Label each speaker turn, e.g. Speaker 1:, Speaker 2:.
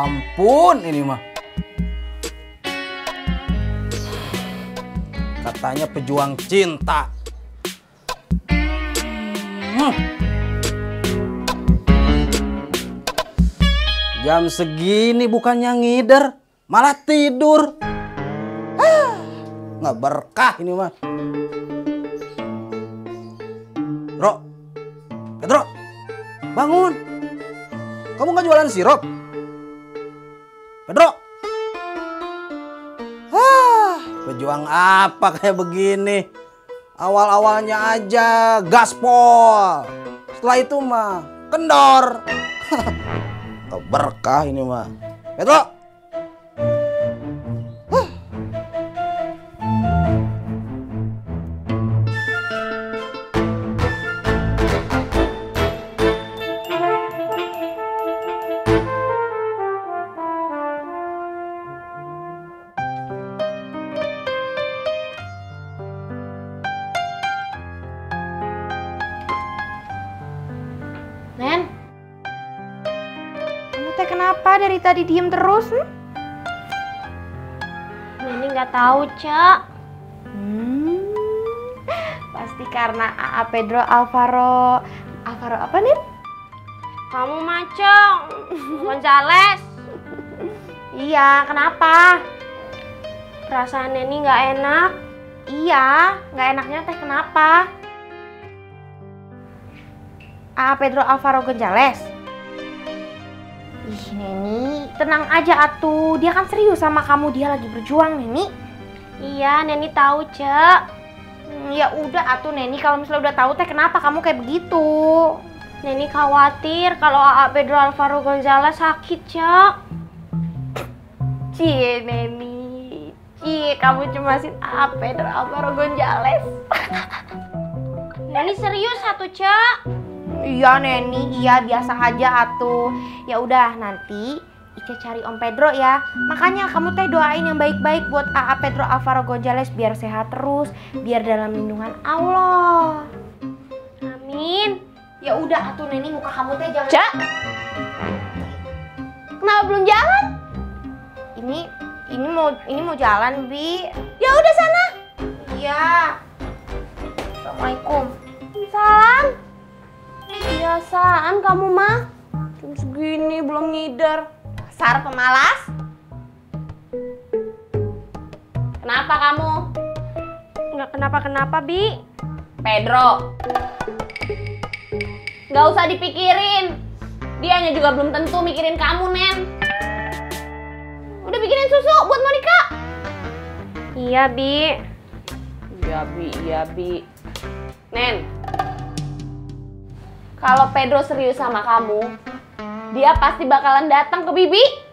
Speaker 1: ampun ini mah. Katanya pejuang cinta. Hmm. Jam segini bukannya ngider, malah tidur. Ah, nggak berkah ini mah. Bro, Pedro, bangun. Kamu nggak jualan sirup? Pedro. Ah, pejuang apa kayak begini? Awal-awalnya aja gaspol. Setelah itu mah kendor. Berkah ini mah. Pedro.
Speaker 2: Teh kenapa dari tadi diem terus? Hmm?
Speaker 3: Neni nggak tahu, Cak.
Speaker 2: Hmm, pasti karena AA Pedro Alvaro Alvaro apa nih?
Speaker 3: Kamu macong, Gonzales.
Speaker 2: Iya, kenapa?
Speaker 3: Perasaan Neni nggak enak.
Speaker 2: Iya, nggak enaknya teh kenapa? AA Pedro Alvaro Gonzales. Neni, tenang aja atuh. Dia kan serius sama kamu, dia lagi berjuang, Neni.
Speaker 3: Iya, Neni tahu, Cak.
Speaker 2: Hmm, ya udah atuh Neni, kalau misalnya udah tahu teh kenapa kamu kayak begitu?
Speaker 3: Neni khawatir kalau AA Pedro Alvaro Gonzales sakit, Cak.
Speaker 2: Cie Neni, cie kamu cemasin AA Pedro Alvaro Gonzales.
Speaker 3: Neni serius satu, Cak.
Speaker 2: Iya Neni, iya biasa aja atuh. Ya udah nanti Ica cari Om Pedro ya. Makanya kamu teh doain yang baik-baik buat AA Pedro Alvaro Gonzales biar sehat terus, biar dalam lindungan Allah.
Speaker 3: Amin.
Speaker 2: Ya udah atuh Neni muka kamu teh jangan
Speaker 3: Cak. Kenapa belum jalan?
Speaker 2: Ini ini mau ini mau jalan, Bi.
Speaker 3: Ya udah sana.
Speaker 2: Iya. Assalamualaikum. Salam.
Speaker 3: Biasaan kamu mah. Jam segini belum ngider.
Speaker 2: Dasar pemalas.
Speaker 3: Kenapa kamu? Nggak kenapa-kenapa, Bi.
Speaker 2: Pedro.
Speaker 3: Nggak usah dipikirin. Dianya juga belum tentu mikirin kamu, Nen. Udah bikinin susu buat Monica. Iya, Bi.
Speaker 2: Iya, Bi, iya, Bi. Nen. Kalau Pedro serius sama kamu, dia pasti bakalan datang ke Bibi.